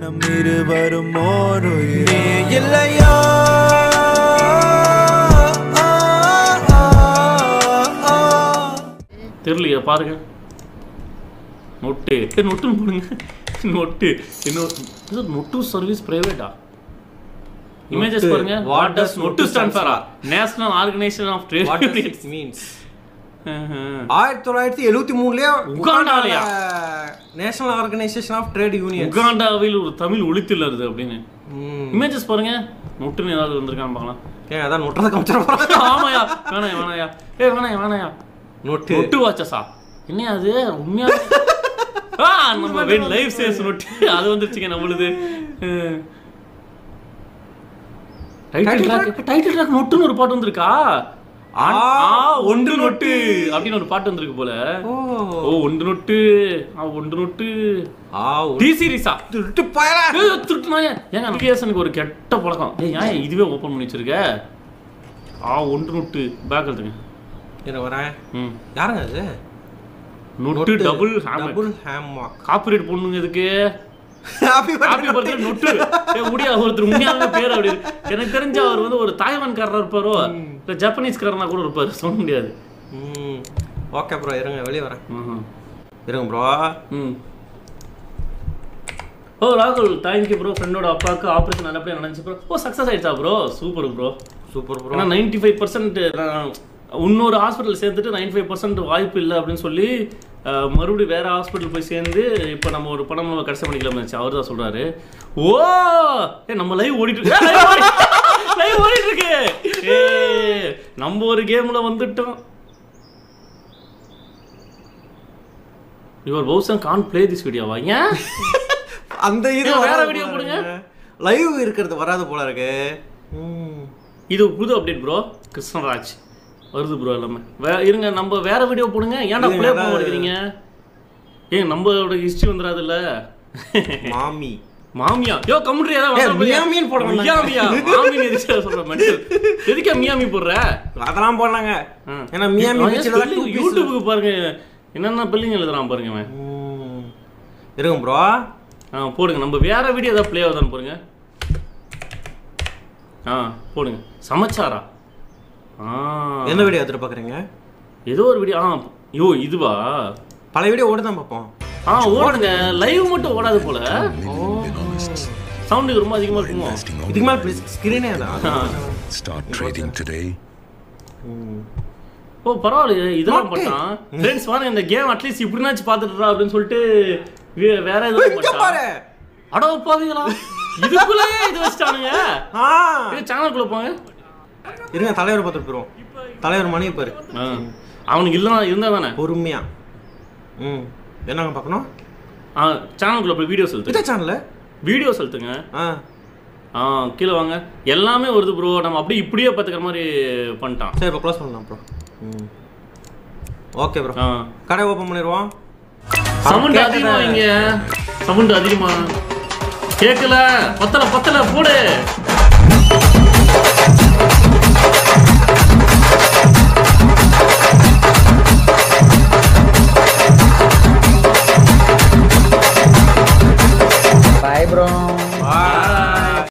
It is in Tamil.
நம் இருவரும் ஓர் உயிரே இல்லையா? தெரியலையா பாருங்க. நொட்டு. நொட்டுன்னு போடுங்க நொட்டு. இன்னும் இது நொட்டு சர்வீஸ் பிரைவேட்டா இமேஜஸ். பாருங்க. What what does does நொட்டு stand for national organisation of trade means ஆயிரத்தி தொள்ளாயிரத்தி எழுபத்தி மூணுலயே உகாண்டாலயா? National organisation of trade union உகாண்டாவில் ஒரு தமிழ் ஒளித்துள்ளது அப்படின்னு. இமேஜஸ் பாருங்க. நொட்டுன்னு ஏதாவது வந்திருக்கான்னு பார்க்கலாம். ஏன் அதான் நொட்டதை காமிச்சிட ஆமாயா வேணாயா வேணாயா. ஏ வேணாயா வேணாயா. நொட்டு. நொட்டு வாட்சஸா? என்ன அது? உண்மையா? நம்ம வென் லைவ் சேஸ் நொட்டு. அது வந்துருச்சுங்க நம்மளுது. டைட்டில் ட்ராக் டைட்டில் ட்ராக் நொட்டுன்னு ஒரு பாட்டு வந்திருக்கா? ஒன்று நொட்டு. அப்படின்னு ஒரு பாட்டு வந்திருக்கு போல. ஓ. ஓ ஒன்று நொட்டு. ஆ ஒன்று நொட்டு. ஆ டி சீரிஸா திருட்டு பயலா. திருட்டுனாயே ஏங்க நோட்டிஃபிகேஷனுக்கு ஒரு கெட்ட பழக்கம். ஏன் இதுவே ஓப்பன் பண்ணி வச்சிருக்க? ஆ ஒன்று நொட்டு. பேக் என்ன வரேன். ம். யாருங்க அது? நொட்டு டபுள் ஹேமர் காப்பிரைட் பொண்ணுங்க இதுக்கு. ஹாப்பி பர்த்டே நொட்டு ஒருத்தர் பேர் அப்படி. எனக்கு தெரிஞ்ச அவர் வந்து ஒரு தாய்வான்காரரா இருப்பாரோ? இல்ல ஜப்பனீஸ்காரனா கூட இருப்பாரு. சொல்ல முடியாது. ஓகே ப்ரோ இருங்க வெளியே வரேன். இருங்க ப்ரோ ம். ஓ ராகுல் தேங்க்யூ ப்ரோ ஃப்ரெண்டோட அப்பாவுக்கு ஆப்ரேஷன் நல்லபடியாக நடந்துச்சு ப்ரோ ஓ சக்ஸஸ் ஆயிடுச்சா bro super bro super bro ஏன்னா நைன்டி ஃபைவ் பர்சன்ட் இன்னொரு ஹாஸ்பிட்டல் சேர்த்துட்டு நைன்டி ஃபைவ் பர்சன்ட் வாய்ப்பு இல்லை அப்படின்னு சொல்லி மறுபடியும் வேற ஹாஸ்பிட்டல் போய் சேர்ந்து இப்போ நம்ம ஒரு படம் நம்ம கடைசி பண்ணிக்கலாம் இருந்துச்சு அவர் தான் சொல்றாரு. ஓ! ஏ நம்ம லைவ் ஓடிட்டு லைவ் ஓடிட்டு இருக்கு. ஏ நம்ம ஒரு கேம்ல வந்துட்டோம். யுவர் பௌசன் கான் ப்ளே திஸ் வீடியோவா ஏன்? அந்த இது வேற போல போடுங்க. லைவ் இருக்கிறது வராது போல இருக்கு. இது புது அப்டேட் ப்ரோ கிருஷ்ணராஜ். வருது ப்ரோ எல்லாமே. வே இருங்க நம்ம வேற வீடியோ போடுங்க. ஏன்டா ப்ளே பண்ண மாட்டேங்கிறீங்க? ஏன் நம்மளோட ஹிஸ்டரி வந்துடாதுல்ல? மாமி. மாமியா? யோ கம்முட்ரி ஏதாவது மியாமின்னு போட. மியாமியா? மாமி எதுக்கு சொல்ற மென்டல் எதுக்கா மியாமி போடுற? அதெல்லாம் ஆ. ஏன்னா மியாமி. யூடியூபுக்கு பாருங்க. என்னென்ன பில்லிங் எழுதுறான் பாருங்க அவன். இருங்க ப்ரோ ஆ போடுங்க. நம்ம வேற வீடியோ ஏதாவது ப்ளே ஆகுதான்னு பாருங்க ஆ போடுங்க. சமைச்சாரா? ஆ. என்ன வீடியோ எதிர்பார்க்குறீங்க? ஏதோ ஒரு வீடியோ ஆ யோ இதுவா? பழைய வீடியோ ஓடி தான் பார்ப்போம். ஆ ஓடுங்க. லைவ் மட்டும் ஓடாது போல. சவுண்டு ரொம்ப அதிகமா இருக்குமோ? இதுக்கு மேலே ப்ளீஸ் ஸ்க்ரீனே தான் Start trading today. ஓ பரவாயில்லையே. இதெல்லாம். பண்ணான் ஃப்ரெண்ட்ஸ் பாருங்க இந்த கேம் அட்லீஸ்ட் இப்படினாச்சும் பார்த்துட்டுறா அப்படின்னு சொல்லிட்டு வேற எதுவும் இங்க பண்ணா பாரு. அடோ பாவீங்களா இதுக்குள்ளேயே இது வச்சிட்டானுங்க. சேனலுக்குள்ள போங்க. இருங்க தலைவர் பார்த்துட்டு போயிடுவோம். தலைவர் மணி பாரு. அவனுக்கு இல்லைனா இருந்தா தானே? பொறுமையா. ம். என்னங்க பார்க்கணும்? ஆ சேனலுக்குள்ள போய் வீடியோ செலுத்து இதை சேனலு வீடியோ செலுத்துங்க. ஆ. ஆ கீழே வாங்க. எல்லாமே வருது ப்ரோ நம்ம அப்படியே இப்படியே பார்த்துக்கிற மாதிரி பண்ணிட்டான். சரி இப்போ க்ளோஸ் பண்ணலாம் ப்ரோ ம். ஓகே ப்ரோ ஆ. கடை ஓப்பன் பண்ணிடுவோம். சவுண்ட் அதிகமா வைங்க. சவுண்ட் அதிகமா. கேட்கல பத்தல பத்தல போடு.